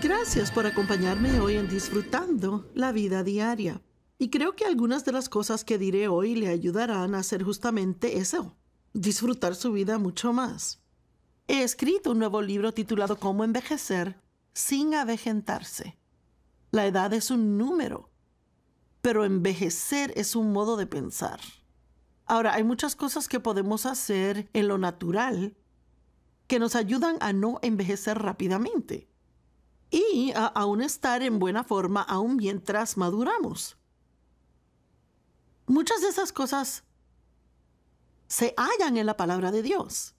Gracias por acompañarme hoy en Disfrutando la Vida Diaria. Y creo que algunas de las cosas que diré hoy le ayudarán a hacer justamente eso, disfrutar su vida mucho más. He escrito un nuevo libro titulado Cómo envejecer sin avejentarse. La edad es un número, pero envejecer es un modo de pensar. Ahora, hay muchas cosas que podemos hacer en lo natural que nos ayudan a no envejecer rápidamente y aún estar en buena forma aún mientras maduramos. Muchas de esas cosas se hallan en la palabra de Dios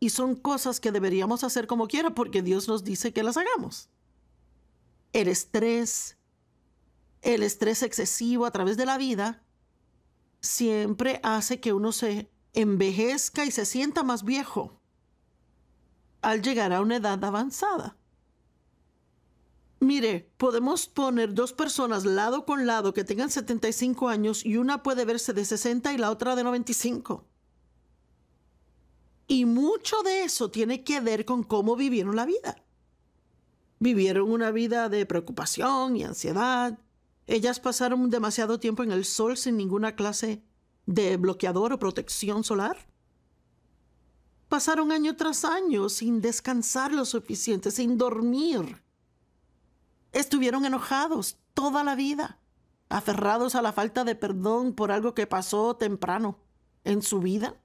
y son cosas que deberíamos hacer como quiera porque Dios nos dice que las hagamos. El estrés, el estrés excesivo a través de la vida, siempre hace que uno se envejezca y se sienta más viejo al llegar a una edad avanzada. Mire, podemos poner dos personas lado con lado que tengan 75 años y una puede verse de 60 y la otra de 95. Y mucho de eso tiene que ver con cómo vivieron la vida. Vivieron una vida de preocupación y ansiedad. Ellas pasaron demasiado tiempo en el sol sin ninguna clase de bloqueador o protección solar. Pasaron año tras año sin descansar lo suficiente, sin dormir. Estuvieron enojados toda la vida, aferrados a la falta de perdón por algo que pasó temprano en su vida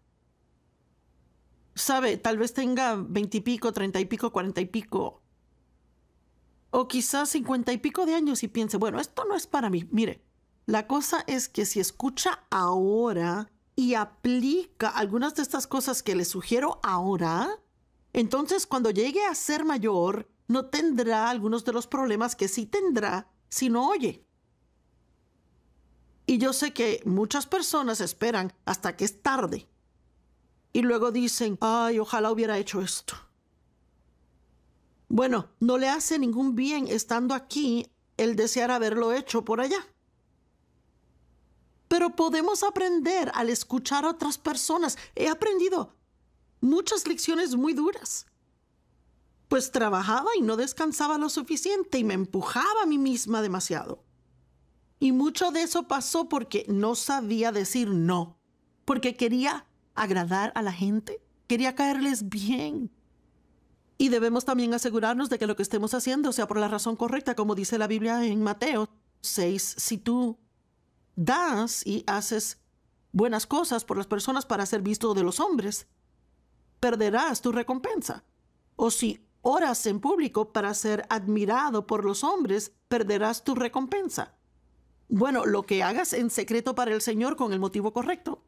sabe, tal vez tenga veintipico, treinta y pico, cuarenta y pico, o quizás cincuenta y pico de años y piense, bueno, esto no es para mí. Mire, la cosa es que si escucha ahora y aplica algunas de estas cosas que le sugiero ahora, entonces cuando llegue a ser mayor, no tendrá algunos de los problemas que sí tendrá si no oye. Y yo sé que muchas personas esperan hasta que es tarde y luego dicen, ay, ojalá hubiera hecho esto. Bueno, no le hace ningún bien estando aquí el desear haberlo hecho por allá. Pero podemos aprender al escuchar a otras personas. He aprendido muchas lecciones muy duras. Pues trabajaba y no descansaba lo suficiente y me empujaba a mí misma demasiado. Y mucho de eso pasó porque no sabía decir no, porque quería agradar a la gente, quería caerles bien. Y debemos también asegurarnos de que lo que estemos haciendo sea por la razón correcta, como dice la Biblia en Mateo 6. Si tú das y haces buenas cosas por las personas para ser visto de los hombres, perderás tu recompensa. O si oras en público para ser admirado por los hombres, perderás tu recompensa. Bueno, lo que hagas en secreto para el Señor con el motivo correcto,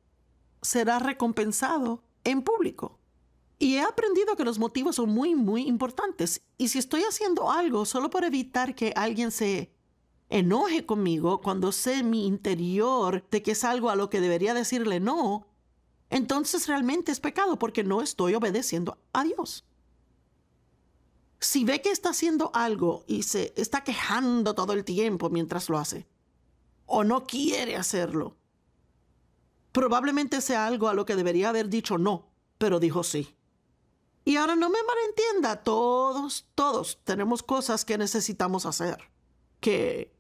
será recompensado en público. Y he aprendido que los motivos son muy, muy importantes. Y si estoy haciendo algo solo por evitar que alguien se enoje conmigo cuando sé mi interior de que es algo a lo que debería decirle no, entonces realmente es pecado porque no estoy obedeciendo a Dios. Si ve que está haciendo algo y se está quejando todo el tiempo mientras lo hace, o no quiere hacerlo, Probablemente sea algo a lo que debería haber dicho no, pero dijo sí. Y ahora no me malentienda, todos, todos tenemos cosas que necesitamos hacer, que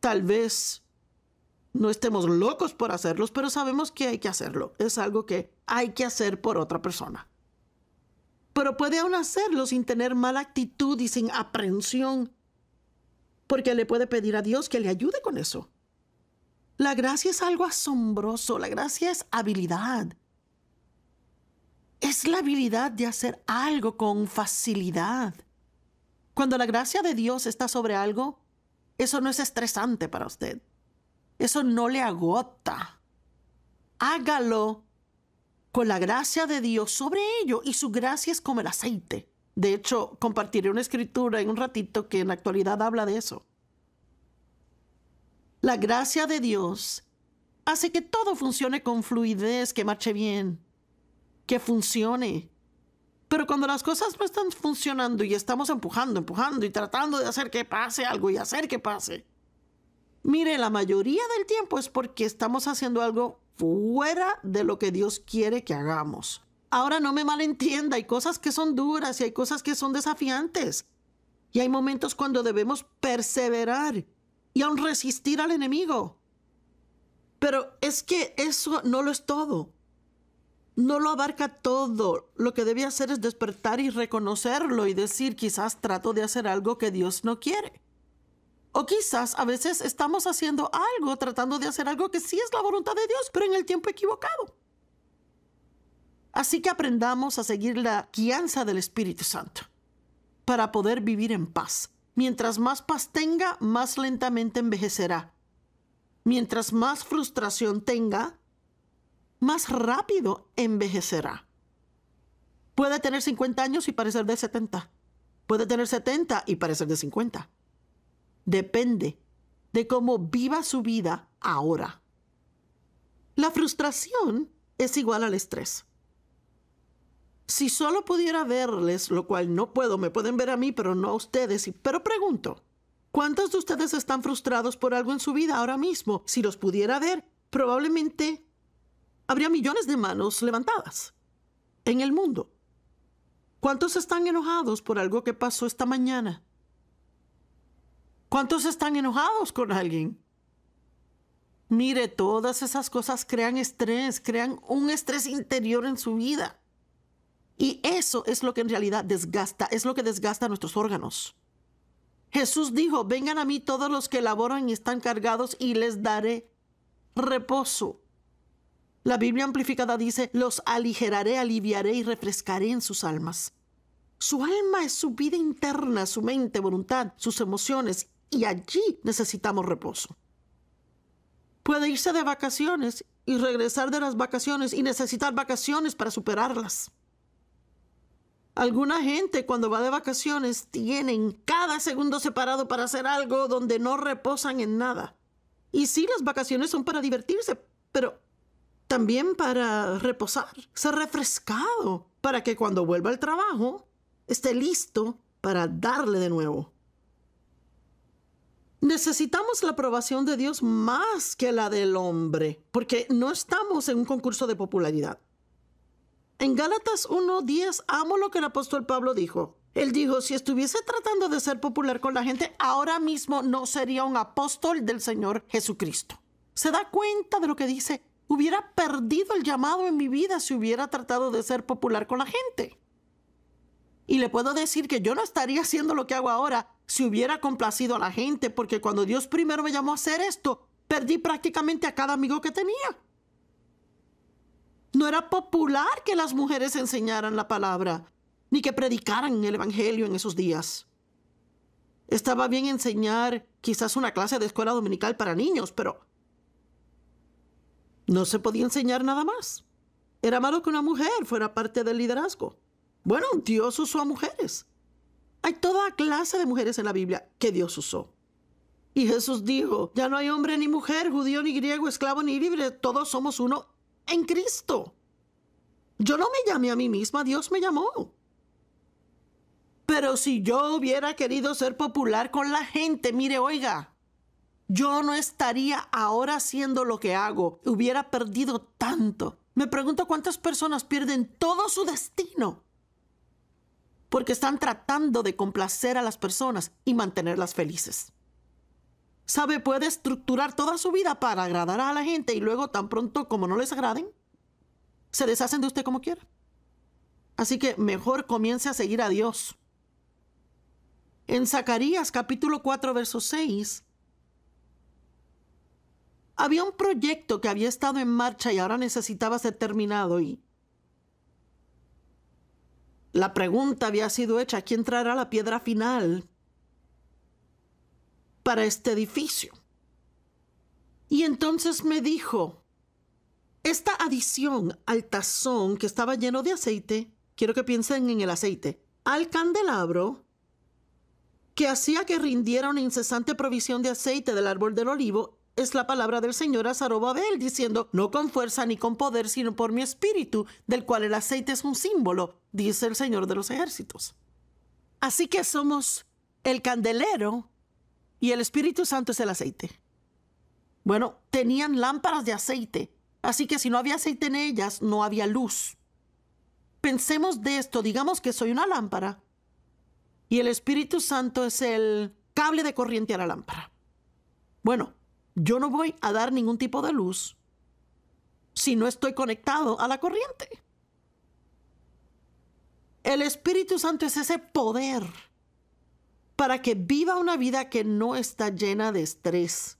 tal vez no estemos locos por hacerlos, pero sabemos que hay que hacerlo. Es algo que hay que hacer por otra persona. Pero puede aún hacerlo sin tener mala actitud y sin aprensión, porque le puede pedir a Dios que le ayude con eso. La gracia es algo asombroso, la gracia es habilidad. Es la habilidad de hacer algo con facilidad. Cuando la gracia de Dios está sobre algo, eso no es estresante para usted. Eso no le agota. Hágalo con la gracia de Dios sobre ello y su gracia es como el aceite. De hecho, compartiré una escritura en un ratito que en la actualidad habla de eso. La gracia de Dios hace que todo funcione con fluidez, que marche bien, que funcione. Pero cuando las cosas no están funcionando y estamos empujando, empujando y tratando de hacer que pase algo y hacer que pase, mire, la mayoría del tiempo es porque estamos haciendo algo fuera de lo que Dios quiere que hagamos. Ahora no me malentienda, hay cosas que son duras y hay cosas que son desafiantes. Y hay momentos cuando debemos perseverar y aún resistir al enemigo. Pero es que eso no lo es todo. No lo abarca todo. Lo que debe hacer es despertar y reconocerlo y decir quizás trato de hacer algo que Dios no quiere. O quizás a veces estamos haciendo algo, tratando de hacer algo que sí es la voluntad de Dios, pero en el tiempo equivocado. Así que aprendamos a seguir la guianza del Espíritu Santo para poder vivir en paz. Mientras más paz tenga, más lentamente envejecerá. Mientras más frustración tenga, más rápido envejecerá. Puede tener 50 años y parecer de 70. Puede tener 70 y parecer de 50. Depende de cómo viva su vida ahora. La frustración es igual al estrés. Si solo pudiera verles, lo cual no puedo, me pueden ver a mí, pero no a ustedes. Pero pregunto, ¿cuántos de ustedes están frustrados por algo en su vida ahora mismo? Si los pudiera ver, probablemente habría millones de manos levantadas en el mundo. ¿Cuántos están enojados por algo que pasó esta mañana? ¿Cuántos están enojados con alguien? Mire, todas esas cosas crean estrés, crean un estrés interior en su vida. Y eso es lo que en realidad desgasta, es lo que desgasta nuestros órganos. Jesús dijo, vengan a mí todos los que laboran y están cargados y les daré reposo. La Biblia amplificada dice, los aligeraré, aliviaré y refrescaré en sus almas. Su alma es su vida interna, su mente, voluntad, sus emociones, y allí necesitamos reposo. Puede irse de vacaciones y regresar de las vacaciones y necesitar vacaciones para superarlas. Alguna gente cuando va de vacaciones tienen cada segundo separado para hacer algo donde no reposan en nada. Y sí, las vacaciones son para divertirse, pero también para reposar, ser refrescado, para que cuando vuelva al trabajo esté listo para darle de nuevo. Necesitamos la aprobación de Dios más que la del hombre, porque no estamos en un concurso de popularidad. En Gálatas 1.10 amo lo que el apóstol Pablo dijo. Él dijo, si estuviese tratando de ser popular con la gente, ahora mismo no sería un apóstol del Señor Jesucristo. ¿Se da cuenta de lo que dice? Hubiera perdido el llamado en mi vida si hubiera tratado de ser popular con la gente. Y le puedo decir que yo no estaría haciendo lo que hago ahora si hubiera complacido a la gente, porque cuando Dios primero me llamó a hacer esto, perdí prácticamente a cada amigo que tenía. No era popular que las mujeres enseñaran la palabra, ni que predicaran el Evangelio en esos días. Estaba bien enseñar quizás una clase de escuela dominical para niños, pero no se podía enseñar nada más. Era malo que una mujer fuera parte del liderazgo. Bueno, Dios usó a mujeres. Hay toda clase de mujeres en la Biblia que Dios usó. Y Jesús dijo, ya no hay hombre ni mujer, judío ni griego, esclavo ni libre, todos somos uno en Cristo. Yo no me llamé a mí misma, Dios me llamó. Pero si yo hubiera querido ser popular con la gente, mire, oiga, yo no estaría ahora haciendo lo que hago. Hubiera perdido tanto. Me pregunto cuántas personas pierden todo su destino porque están tratando de complacer a las personas y mantenerlas felices. ¿Sabe? Puede estructurar toda su vida para agradar a la gente y luego tan pronto como no les agraden, se deshacen de usted como quiera. Así que mejor comience a seguir a Dios. En Zacarías capítulo 4, verso 6, había un proyecto que había estado en marcha y ahora necesitaba ser terminado y la pregunta había sido hecha, ¿quién traerá la piedra final para este edificio. Y entonces me dijo, esta adición al tazón que estaba lleno de aceite, quiero que piensen en el aceite, al candelabro, que hacía que rindiera una incesante provisión de aceite del árbol del olivo, es la palabra del Señor a Zarobabel, diciendo, no con fuerza ni con poder, sino por mi espíritu, del cual el aceite es un símbolo, dice el Señor de los ejércitos. Así que somos el candelero y el Espíritu Santo es el aceite. Bueno, tenían lámparas de aceite, así que si no había aceite en ellas, no había luz. Pensemos de esto, digamos que soy una lámpara Y el Espíritu Santo es el cable de corriente a la lámpara. Bueno, yo no voy a dar ningún tipo de luz si no estoy conectado a la corriente. El Espíritu Santo es ese poder para que viva una vida que no está llena de estrés.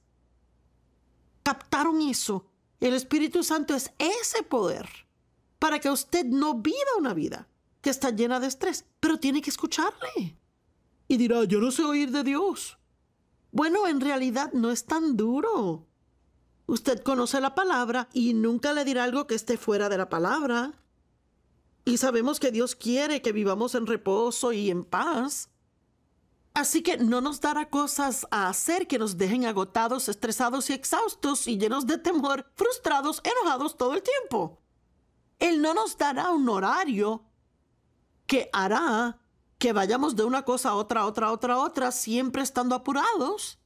¿Captaron eso? El Espíritu Santo es ese poder para que usted no viva una vida que está llena de estrés, pero tiene que escucharle. Y dirá, yo no sé oír de Dios. Bueno, en realidad no es tan duro. Usted conoce la palabra y nunca le dirá algo que esté fuera de la palabra. Y sabemos que Dios quiere que vivamos en reposo y en paz. Así que no nos dará cosas a hacer que nos dejen agotados, estresados y exhaustos y llenos de temor, frustrados, enojados todo el tiempo. Él no nos dará un horario que hará que vayamos de una cosa a otra, otra, a otra, otra, siempre estando apurados.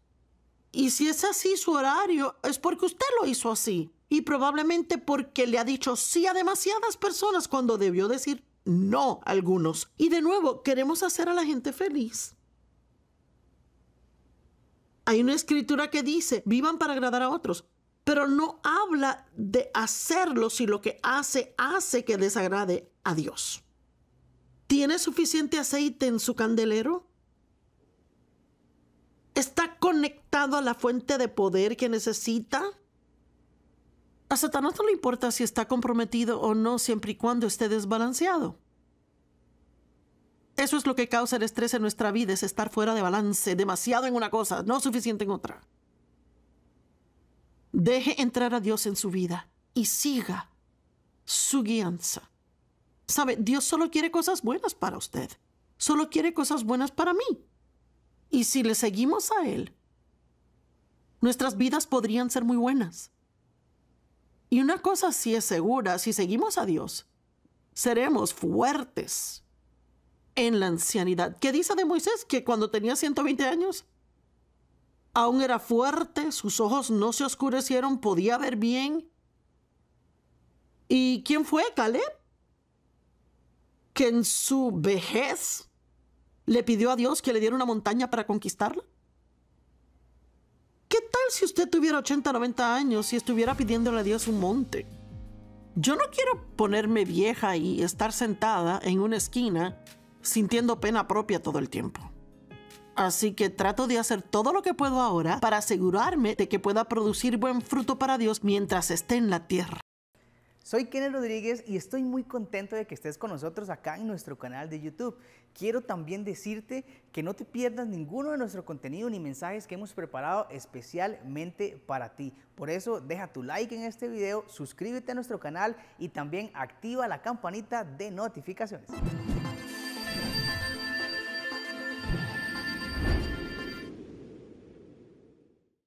Y si es así su horario, es porque usted lo hizo así. Y probablemente porque le ha dicho sí a demasiadas personas cuando debió decir no a algunos. Y de nuevo, queremos hacer a la gente feliz. Hay una escritura que dice, vivan para agradar a otros, pero no habla de hacerlo si lo que hace hace que desagrade a Dios. ¿Tiene suficiente aceite en su candelero? ¿Está conectado a la fuente de poder que necesita? A Satanás no le importa si está comprometido o no siempre y cuando esté desbalanceado. Eso es lo que causa el estrés en nuestra vida, es estar fuera de balance, demasiado en una cosa, no suficiente en otra. Deje entrar a Dios en su vida y siga su guianza. Sabe, Dios solo quiere cosas buenas para usted. Solo quiere cosas buenas para mí. Y si le seguimos a Él, nuestras vidas podrían ser muy buenas. Y una cosa sí es segura, si seguimos a Dios, seremos fuertes en la ancianidad. ¿Qué dice de Moisés? Que cuando tenía 120 años, aún era fuerte, sus ojos no se oscurecieron, podía ver bien. ¿Y quién fue? Caleb que en su vejez le pidió a Dios que le diera una montaña para conquistarla? ¿Qué tal si usted tuviera 80, 90 años y estuviera pidiéndole a Dios un monte? Yo no quiero ponerme vieja y estar sentada en una esquina sintiendo pena propia todo el tiempo. Así que trato de hacer todo lo que puedo ahora para asegurarme de que pueda producir buen fruto para Dios mientras esté en la tierra. Soy Kenneth Rodríguez y estoy muy contento de que estés con nosotros acá en nuestro canal de YouTube. Quiero también decirte que no te pierdas ninguno de nuestro contenido ni mensajes que hemos preparado especialmente para ti. Por eso deja tu like en este video, suscríbete a nuestro canal y también activa la campanita de notificaciones.